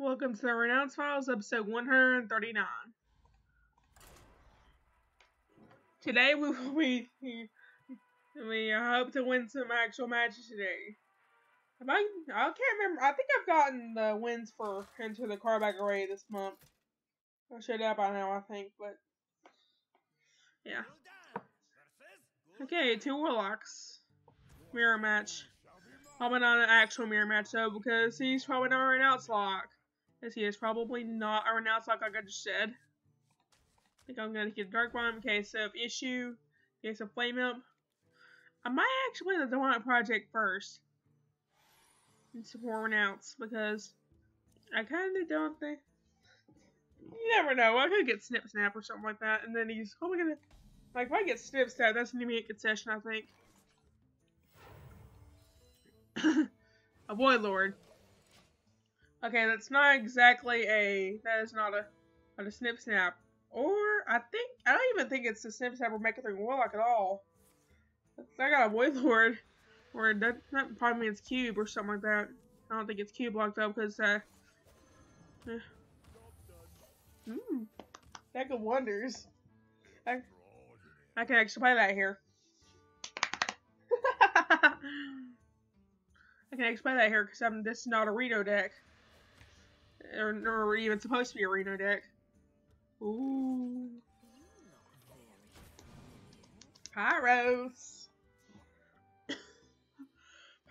Welcome to the Renounce Files, episode 139. Today we we we hope to win some actual matches today. Have I I can't remember. I think I've gotten the wins for Into the Cardback Array this month. I should have by now, I think, but yeah. Okay, two Warlocks. Mirror match. Probably not an actual mirror match though, because he's probably not a renounce he is probably not a renounce like I just said. I think I'm gonna get Dark Bomb in case of issue, in case of Flame Imp. I might actually play the Demonic Project first. And more renounce, because I kinda don't think you never know. I could get Snip Snap or something like that, and then he's oh probably gonna like if I get Snip Snap, that's an immediate concession, I think. a Void Lord. Okay, that's not exactly a. That is not a, not a snip snap. Or I think I don't even think it's a snip snap or Mecha 3 Warlock at all. I got a Void Lord, or that that probably means cube or something like that. I don't think it's cube locked up because uh. Eh. Mmm. Deck of Wonders. I, I can actually play that here. I can explain that here because I'm this is not a Reno deck. Or, or even supposed to be a Reno deck. Ooh. Pyros.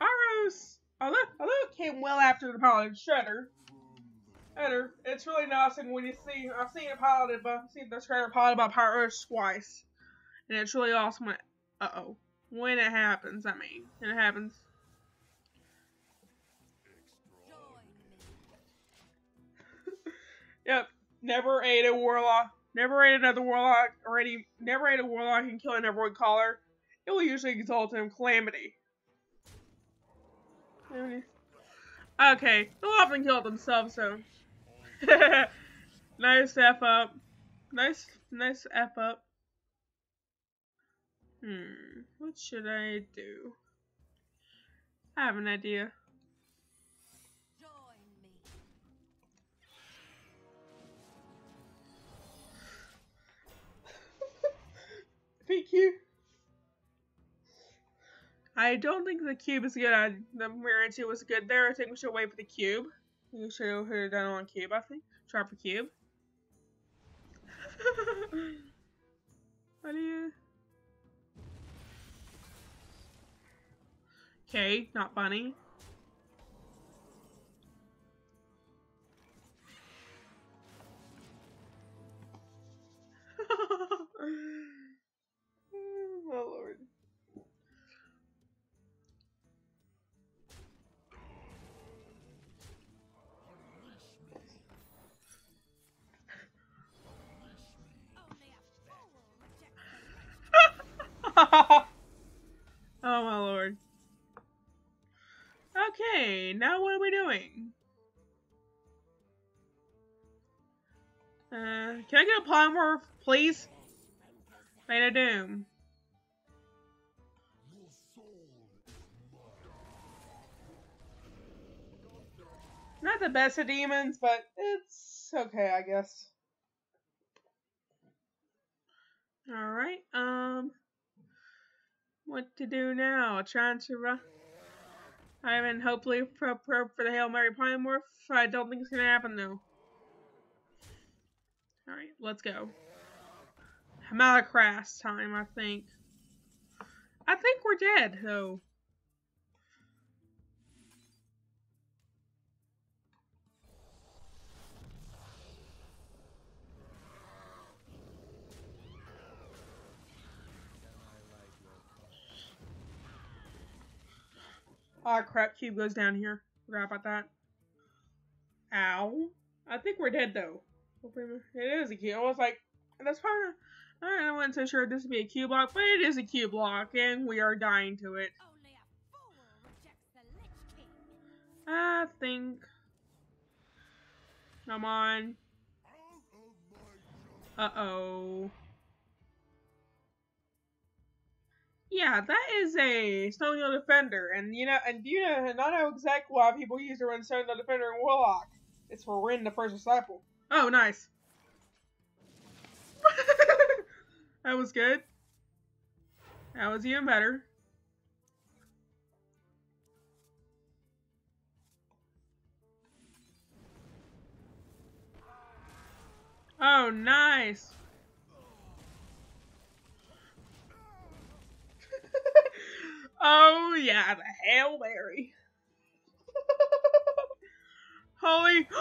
Pyros. Although, although it came well after the pilot Shredder. Shredder, it's really nice and when you see, I've seen it piloted, but I've seen the Shredder piloted by Pyros twice. And it's really awesome when, uh-oh, when it happens, I mean, it happens. Yep. Never ate a warlock. Never ate another warlock. Already. Never ate a warlock and kill a Voidcaller. It will usually result in calamity. Okay. They'll often kill themselves, so. nice F up. Nice, nice F up. Hmm. What should I do? I have an idea. PQ. I don't think the cube is good. I, the Miranti was good there. I think we should wait for the cube. We should have done on cube, I think. Try for cube. what do you... Okay, not funny. Oh lord. oh my lord. Okay, now what are we doing? Uh, can I get a polymorph, please? Made a doom. Not the best of demons, but it's okay, I guess. Alright, um... What to do now? Trying to run... I'm in hopefully prep for the Hail Mary Polymorph. I don't think it's gonna happen though. Alright, let's go. Malacrass time, I think. I think we're dead, though. Oh crap, cube goes down here. Forgot about that. Ow. I think we're dead though. It is a cube. I was like, that's part of. I wasn't so sure this would be a Cubelock, but it is a Cubelock, and we are dying to it. I think. Come on. Uh oh. Yeah, that is a Stone Defender, and you know, and you know, and I know exactly why people use to run Stone Defender and Warlock. It's for Rin, the first disciple. Oh, nice. that was good. That was even better. Oh, nice. Oh, yeah, the Hail Mary. Holy.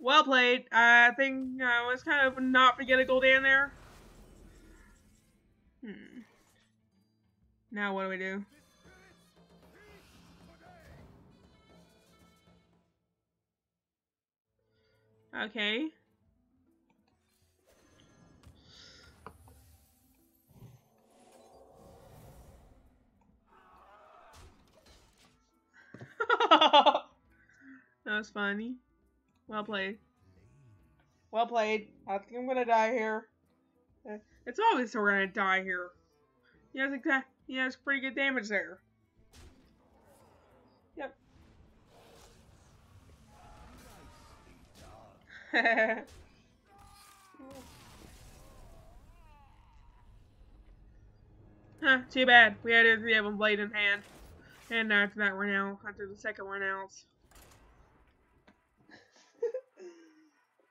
well played. I think I was kind of not forget a Gul'dan there. Hmm. Now what do we do? Okay. that was funny. Well played. Well played. I think I'm gonna die here. It's obvious we're gonna die here. He has exact. He has pretty good damage there. Yep. huh, too bad. We had to have a blade in hand. And after that we're now after the second one out.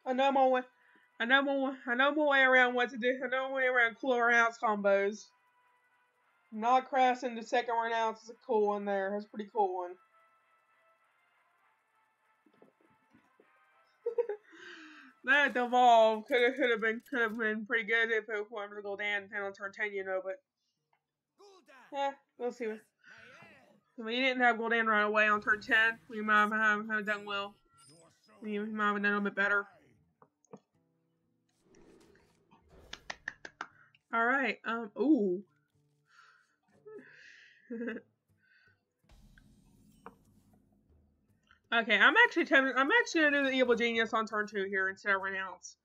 I know my way I know my I know my way around what to do. I know my way around cool renounce combos. Not crashing the second renounce is a cool one there. That's a pretty cool one. that evolve could have could have been could have been pretty good if it wanted to go down on turn ten, you know, but yeah, we'll see. If we didn't have Gul'dan right away on turn 10, we might have, have done well. We might have done a little bit better. Alright, um, ooh. okay, I'm actually I'm actually gonna do the Evil Genius on turn 2 here instead of Renounce.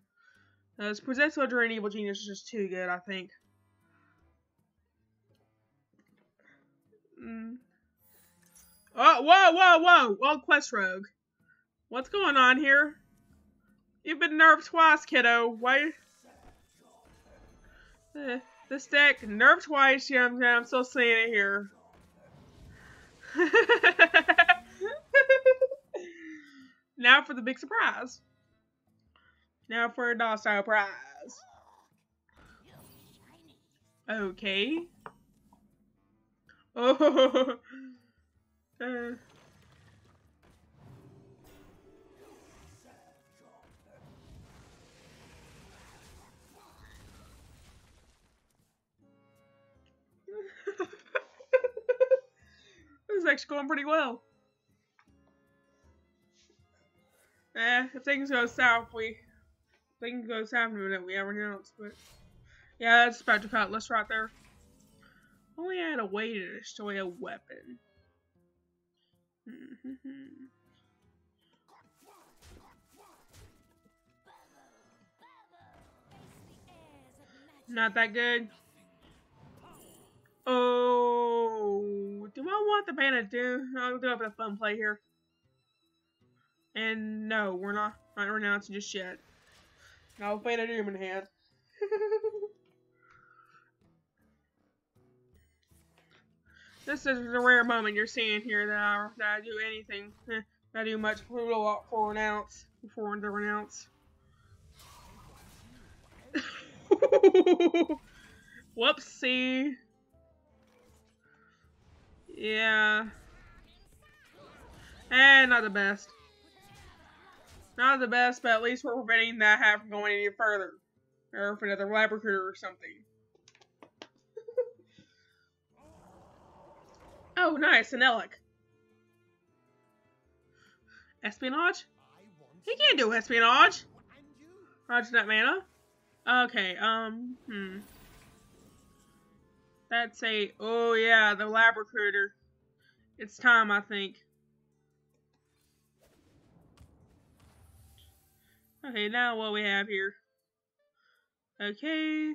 This Possessed Drain Evil Genius is just too good, I think. Mm. Oh, whoa, whoa, whoa! Well, Quest Rogue. What's going on here? You've been nerfed twice, kiddo. Why? Uh, this deck nerfed twice. Yeah, I'm, I'm still seeing it here. now for the big surprise. Now for a docile prize. Okay. Oh. Uh. this is actually going pretty well. Eh, if things go south, we things go south in a minute, we ever announce, but yeah, that's about to cut. Let's right there. Only I had a way to destroy a weapon. Mm-hmm. Not that good. Oh, do I want the bandit to? I'll do a fun play here. And no, we're not not renouncing just yet. No bandit doom in hand. This is a rare moment you're seeing here that I, that I do anything. Eh, I do much for a lot for before the renounce. Whoopsie. Yeah. And not the best. Not the best, but at least we're preventing that half from going any further. Or for another lab or something. Oh, nice, an Elec. Espionage? He can't do espionage. Roger that mana. Okay, um, hmm. That's a, oh yeah, the lab recruiter. It's time, I think. Okay, now what we have here. Okay.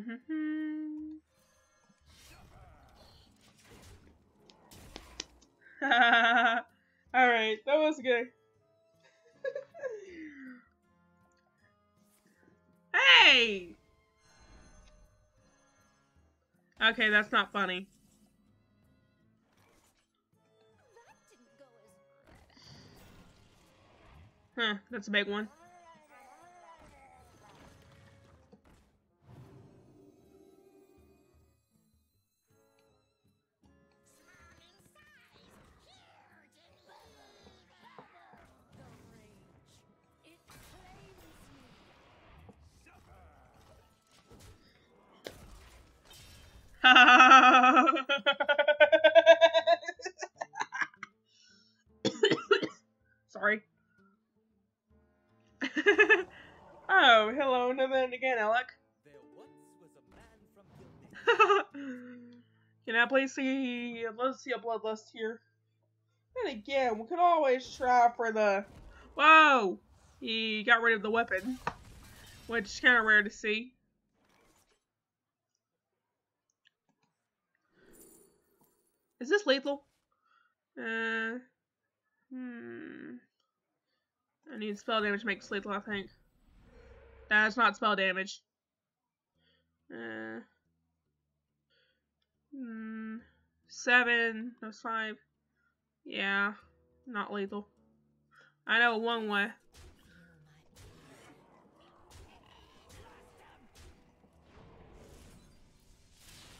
Mm-hmm. Alright, that was good. hey! Okay, that's not funny. Huh, that's a big one. See? Let's see a bloodlust here. And again, we could always try for the. Whoa! He got rid of the weapon, which is kind of rare to see. Is this lethal? Uh, hmm. I need spell damage to make lethal, I think. That's not spell damage. Uh, hmm. Seven. That's five. Yeah. Not lethal. I know one way.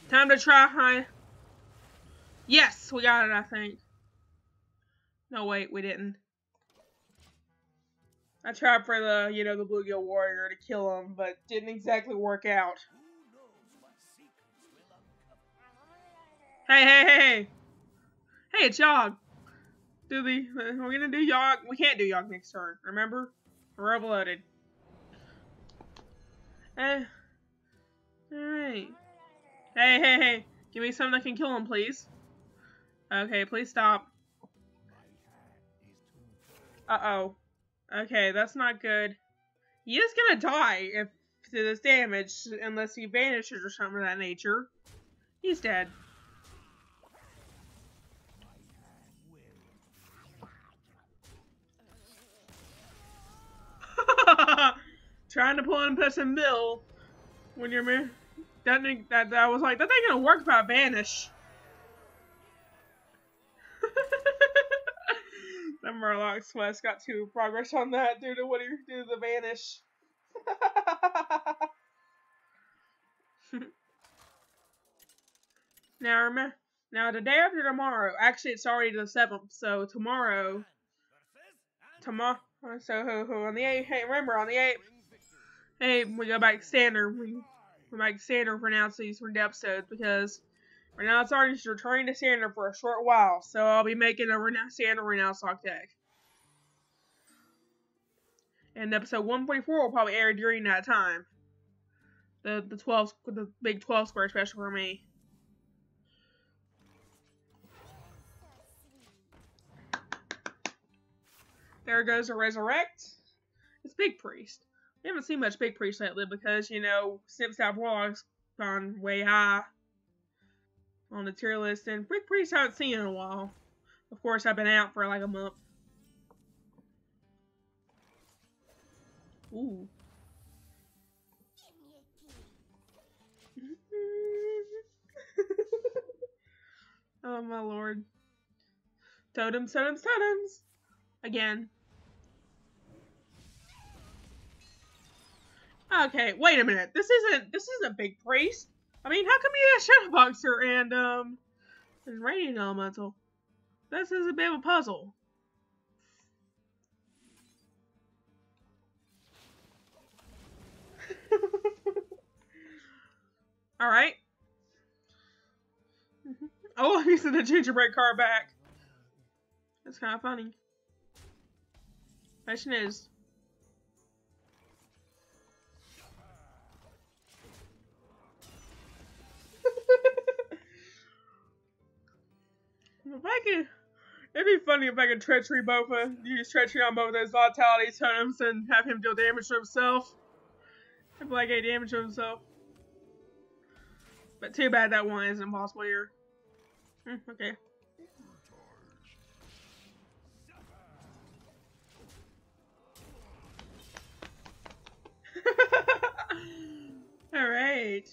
Time to try high. Yes, we got it, I think. No, wait, we didn't. I tried for the, you know, the Bluegill Warrior to kill him, but didn't exactly work out. Hey, hey, hey! Hey, it's Yogg! Do the, we're gonna do Yogg, we can't do Yogg next turn, remember? We're overloaded. Eh. Alright. Hey, hey, hey! Give me something that can kill him, please. Okay, please stop. Uh-oh. Okay, that's not good. He is gonna die if to this damage, unless he vanishes or something of that nature. He's dead. Trying to pull in Pessin Bill when you're that that that was like that ain't gonna work if I vanish. the Murloc Quest got two progress on that due to what he due to the vanish. now remember, now the day after tomorrow, actually it's already the seventh, so tomorrow, tomorrow, so on the eighth, hey, remember on the eighth, hey, we go back standard, we, we make standard pronounce these from the episodes because now, it's already returning to standard for a short while, so I'll be making a rena- standard renounce lock deck. And episode 144 will probably air during that time. The the 12 the big 12 square special for me. There goes a resurrect. It's Big Priest. We haven't seen much Big Priest lately because, you know, Snip Snap Warlock's gone way high on the tier list, and Big Priest I haven't seen in a while. Of course, I've been out for like a month. Ooh. oh my lord. Totems, totems, totems! Again. Okay, wait a minute. This isn't this isn't a Big Priest. I mean, how come you have Shadowboxer and, um, and Radiant Elemental? This is a bit of a puzzle. Alright. oh, I'm using the gingerbread car back. That's kind of funny. Question is, If I could, it'd be funny if I could treachery both of use treachery on both of those vitality totems and have him deal damage to himself. If like eight damage to himself. But too bad that one isn't possible here. Hmm, okay. Alright.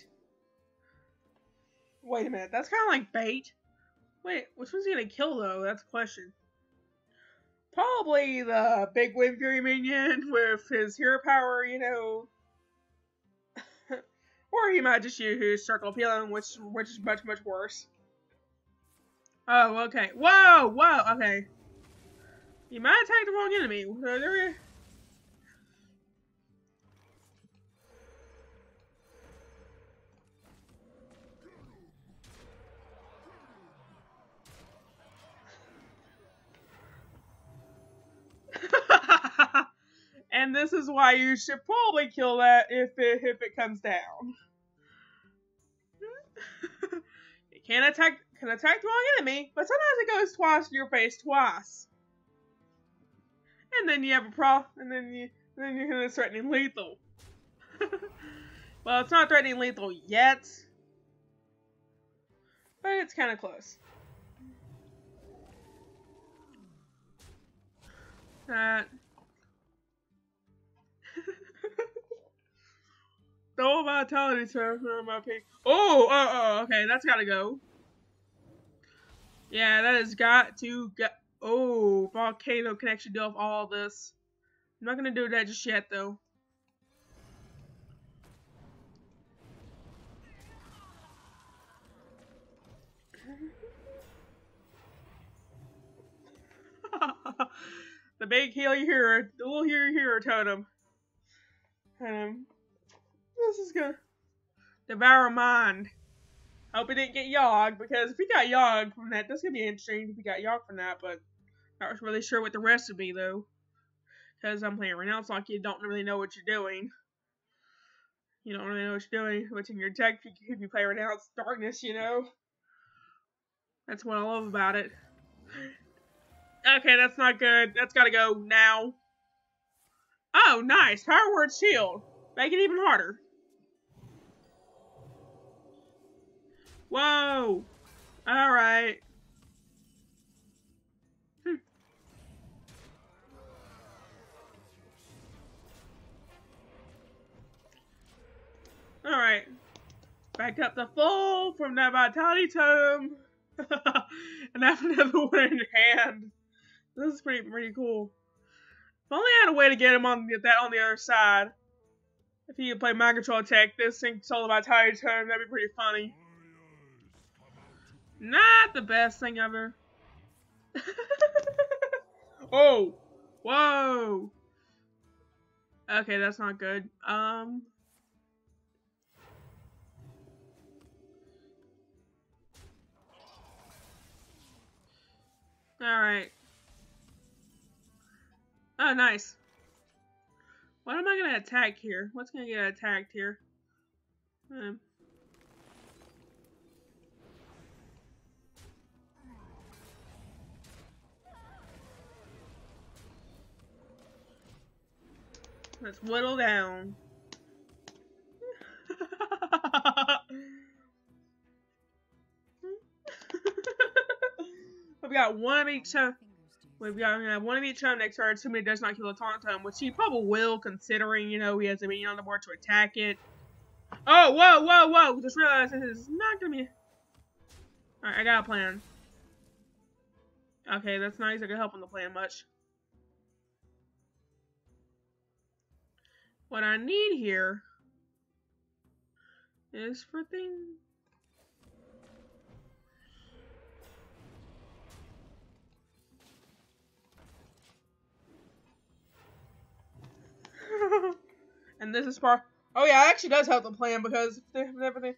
Wait a minute, that's kind of like bait. Wait, which one's he gonna kill though? That's the question. Probably the big Wind Fury minion with his hero power, you know. or he might just use his circle of healing, which which is much much worse. Oh, okay. Whoa, whoa, okay. You might attack the wrong enemy. And this is why you should probably kill that if it, if it comes down. it can't attack can attack the wrong enemy, but sometimes it goes twice in your face twice. And then you have a problem, and then you and then you're threatening lethal. well, it's not threatening lethal yet, but it's kind of close. That. Double vitality for my pig. Oh, oh, oh, okay, that's gotta go. Yeah, that has got to go. Oh, volcano can actually do all this. I'm not gonna do that just yet, though. the big healer hero, the little hero hero totem. Um, this is gonna devour mind. Hope he didn't get Yogg, because if he got Yogg from that, that's gonna be interesting if he got Yogg from that, but not really sure what the rest would be though. Because I'm playing right now, it's like you don't really know what you're doing. You don't really know what you're doing, what's in your deck if you, if you play right now, it's darkness, you know? That's what I love about it. Okay, that's not good. That's gotta go now. Oh, nice. Power word shield. Make it even harder. Whoa! Alright. Hmm. Alright. Back up the full from that Vitality Tome. and I have another one in your hand. This is pretty pretty cool. If only I had a way to get him on the, that on the other side. If he could play Mind Control Tech, this thing all about Vitality Tome, that'd be pretty funny. Not the best thing ever. oh! Whoa! Okay, that's not good. Um... Alright. Oh, nice. What am I gonna attack here? What's gonna get attacked here? Um... Let's whittle down. We've got one of each time. We've got uh, one of each time next turn, assuming it does not kill a Tauntaun, which he probably will, considering, you know, he has a minion on the board to attack it. Oh, whoa, whoa, whoa! Just realized this is not gonna be... Alright, I got a plan. Okay, that's not exactly helping the plan much. What I need here is for things. and this is part. Oh yeah, it actually does help the plan because if everything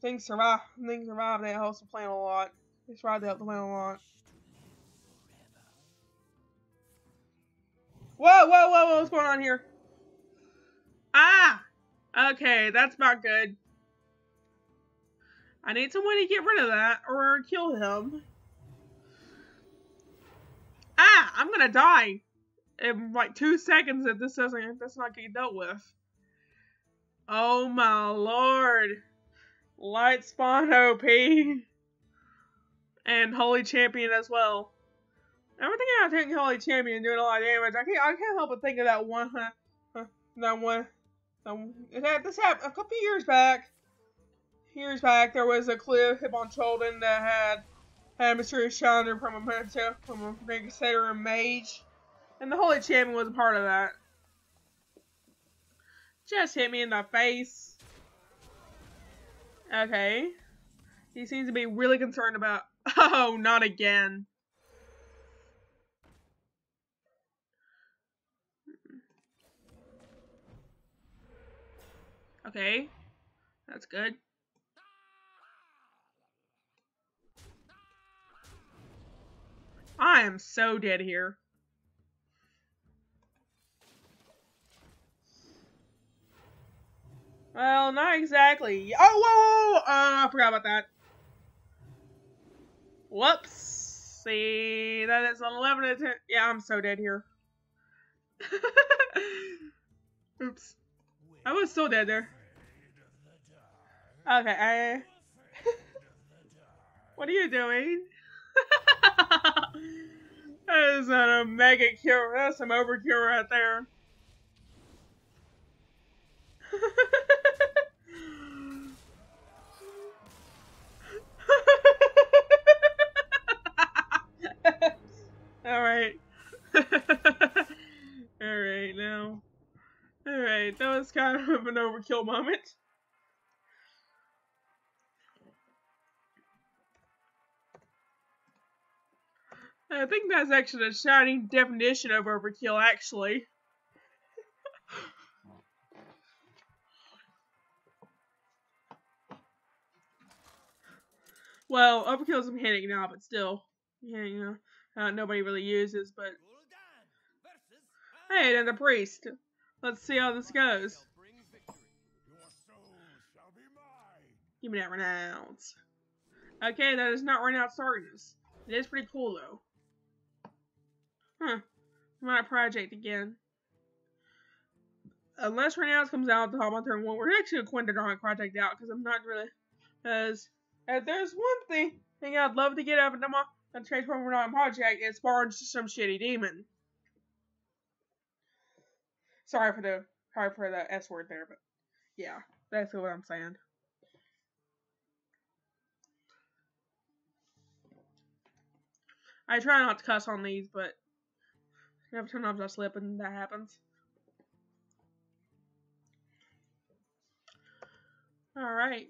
things survive, things survive, that helps the plan a lot. It's right to help the plan a lot. Whoa, whoa, whoa, whoa, what's going on here? Ah! Okay, that's not good. I need someone to get rid of that or kill him. Ah! I'm gonna die in like two seconds if this doesn't that's not getting dealt with. Oh my lord. Light Spawn OP, and Holy Champion as well. Everything I think Holy Champion doing a lot of damage. I can't I can't help but think of that one huh, that one um, had this happened a couple years back. Years back, there was a clip hip on Cholden that had had a mysterious challenger from a from a and mage, and the Holy Champion was a part of that. Just hit me in the face. Okay. He seems to be really concerned about. Oh, not again. Okay. That's good. I am so dead here. Well, not exactly. Oh, whoa, whoa, whoa. Oh, I forgot about that. Whoops. See, that is 11 to 10. Yeah, I'm so dead here. Oops. I was so dead there. Okay, what are you doing? that is not a mega cure. That's some overkill right there. Alright. Alright, now. Alright, that was kind of an overkill moment. I think that's actually a shining definition of overkill, actually. well, overkill is mechanic now, but still. Yeah, uh, nobody really uses, but... Hey, the priest. Let's see how this goes. Give me that renounce. Okay, that is not renounce darkness. It is pretty cool, though. Huh. My project again. Unless Renounce comes out the on turn one, we're actually going to draw project out because I'm not really. Because if there's one thing thing I'd love to get out of the Transformer on project, it's borrowing some shitty demon. Sorry for the sorry for the S word there, but yeah, that's what I'm saying. I try not to cuss on these, but Every time I slip and that happens. Alright.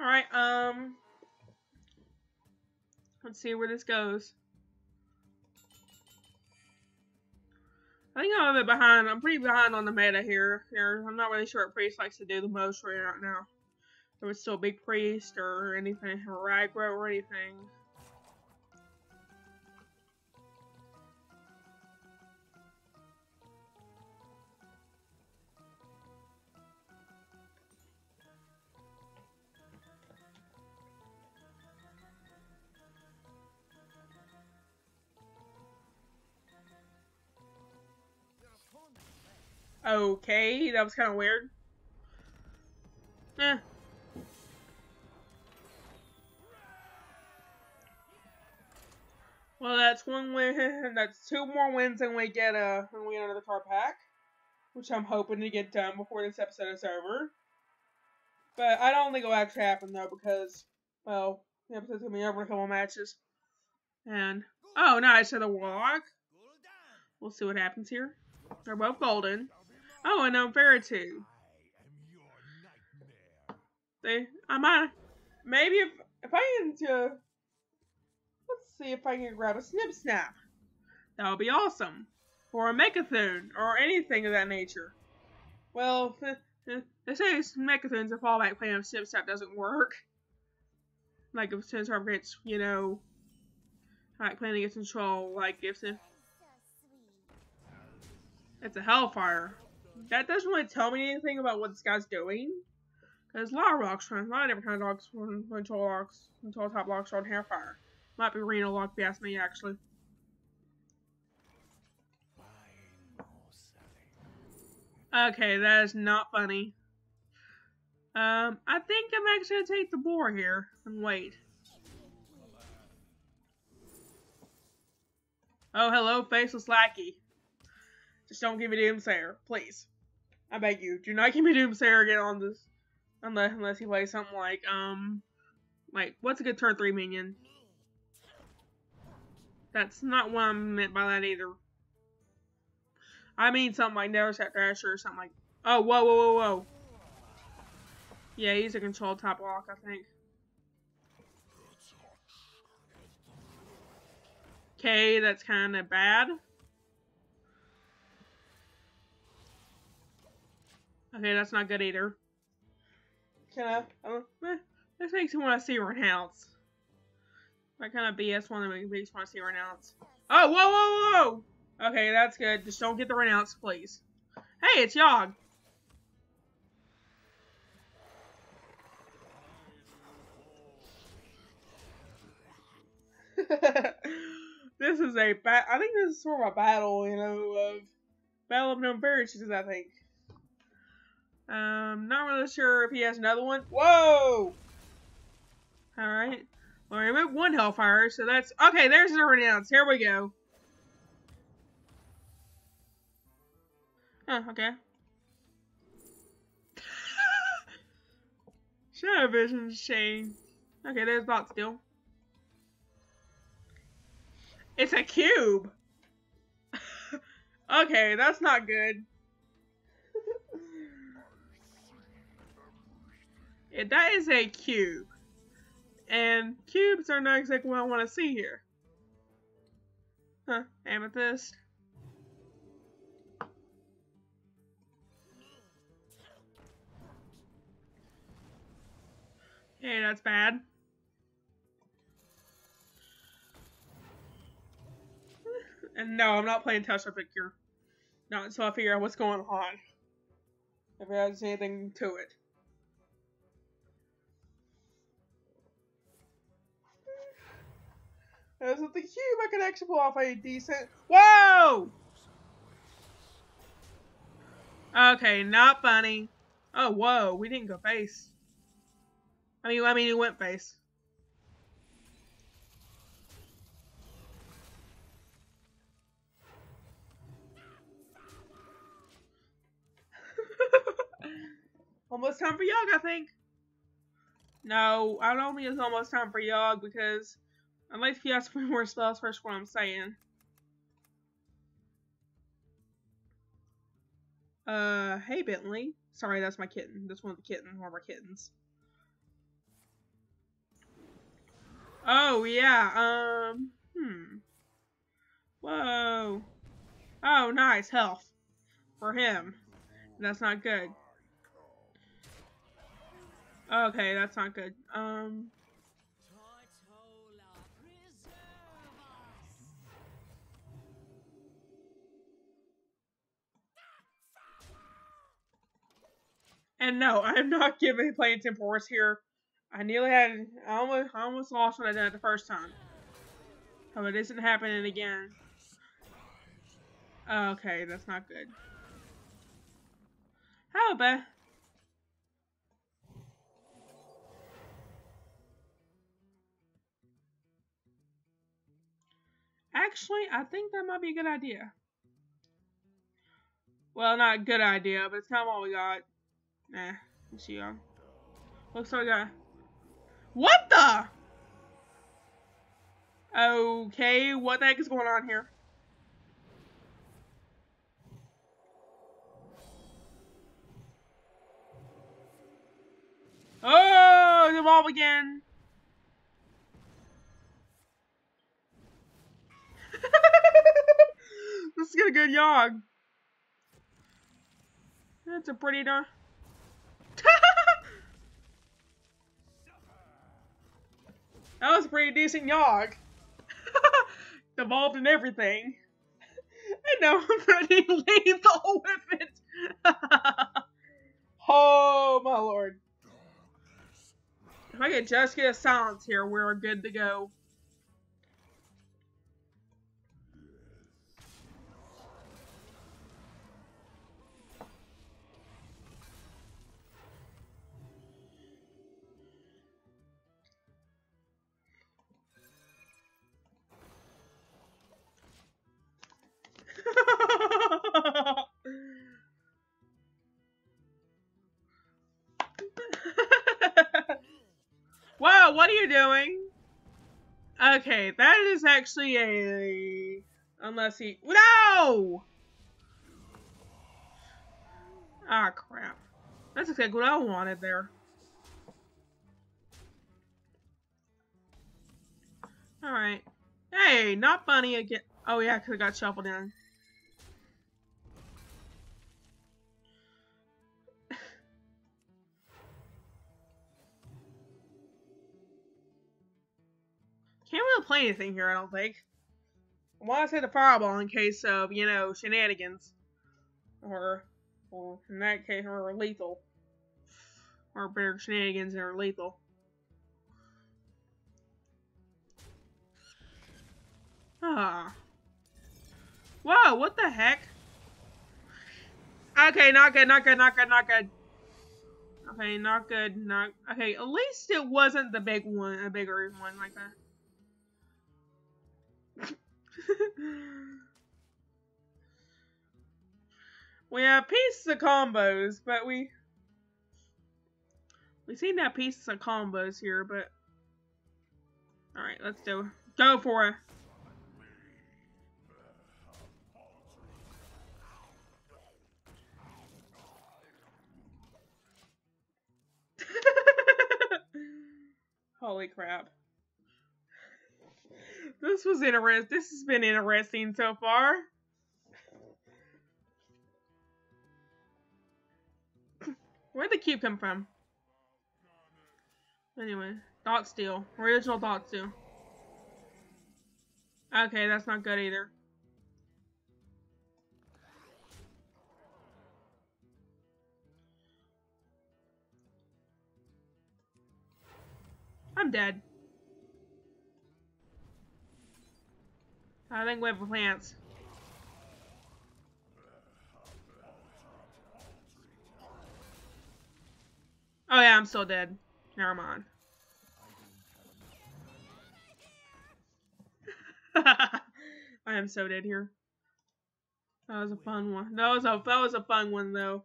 Alright, um... Let's see where this goes. I think I'm a bit behind. I'm pretty behind on the meta here. Here, I'm not really sure what priest likes to do the most right now. If it's still big priest or anything, or or anything. Okay, that was kind of weird. Eh. Well, that's one win. That's two more wins than we get uh when we get another card pack, which I'm hoping to get done before this episode is over. But I don't think it'll actually happen though because, well, the episode's gonna be over in a couple matches. And oh, nice, so the warlock. We'll see what happens here. They're both golden. Oh, and I'm too. They, I might, maybe if if I can, uh, let's see if I can grab a snip snap. That would be awesome. Or a Mecha'thun, or anything of that nature. Well, They say Mecha'thun's a fallback plan if Snip Snap doesn't work. Like if Simstep gets, you know, like planning gets control, like if it, it's a Hellfire. That doesn't really tell me anything about what this guy's doing. Because a lot of rocks run, a lot of different kind of rocks control rocks, control top rocks on Hellfire. Might be Reno lock, if you ask me, actually. Okay, that is not funny. Um, I think I'm actually gonna take the boar here and wait. Oh, hello, faceless lackey. Just don't give me Doomsayer, please. I beg you, do not give me Doomsayer again on this, unless unless he plays something like um, like what's a good turn three minion? That's not what I meant by that either. I mean something like Neverset Thrasher or something like. Oh, whoa, whoa, whoa, whoa. Yeah, he's a control top lock, I think. Okay, that's kind of bad. Okay, that's not good either. Can I? Uh, eh, this makes me want to see renounce. That kind of BS one that makes me want to see renounce. Oh, whoa, whoa, whoa! Okay, that's good. Just don't get the renounce, please. Hey, it's Yogg. this is a bat. I think this is sort of a battle, you know, of battle of known variations. I think. Um, not really sure if he has another one. Whoa! All right. Well, we moved one Hellfire, so that's okay. There's the renounce. Here we go. Oh, okay. Shadow Vision Chain. Okay, there's that still. It's a cube! okay, that's not good. That is a cube. And cubes are not exactly what I want to see here. Huh, amethyst. Hey, that's bad. And no, I'm not playing Tesla Picture. Not until I figure out what's going on. If it has anything to it. As with the cube, I could actually pull off a decent. Whoa! Okay, not funny. Oh, whoa, we didn't go face. I mean, I mean, he went face. almost time for Yogg, I think. No, I don't think it's almost time for Yogg because I'd like to ask for more spells first, what I'm saying. Uh, hey Bentley. Sorry, that's my kitten. That's one of the kittens, one of our kittens. Oh, yeah, um, hmm. Whoa. Oh, nice, health. For him. That's not good. Okay, that's not good. Um... And no, I'm not giving playing Temporus here. I nearly had, I almost, I almost lost when I did it the first time. Oh, it isn't happening again. Okay, that's not good. How about Actually, I think that might be a good idea. Well, not a good idea, but it's kind of all we got. Nah, let's see y'all. Looks like a... What the? Okay, what the heck is going on here? Oh, evolve again. Let's get a good Yogg. That's a pretty darn. A pretty decent Yogg. Evolved and everything. And now I'm pretty lethal with it. oh my lord. If I could just get a silence here, we're good to go. What are you doing? Okay, that is actually a... Unless he... No! Ah, crap. That's exactly what I wanted there. Alright. Hey, not funny again. Oh yeah, I got shuffled in. Play anything here, I don't think. I want to say the fireball in case of, you know, shenanigans. Or, or in that case, or lethal. Or better shenanigans or lethal. Ah. Whoa, what the heck? Okay, not good, not good, not good, not good. Okay, not good, not... Okay, at least it wasn't the big one, a bigger one like that. we have pieces of combos, but we... We seem to have pieces of combos here, but... Alright, let's do Go for it. Holy crap. This was interesting. This has been interesting so far. Where'd the cube come from? Anyway, Dot Steel. Original Dot Steel. Okay, that's not good either. I'm dead. I think we have plants. Oh yeah, I'm still dead. Never mind. I am so dead here. That was a fun one. That was a that was a fun one though.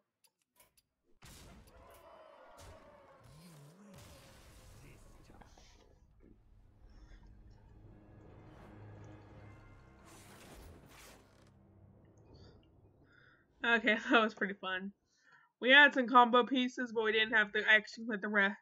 Okay, that was pretty fun. We had some combo pieces, but we didn't have to actually put the rest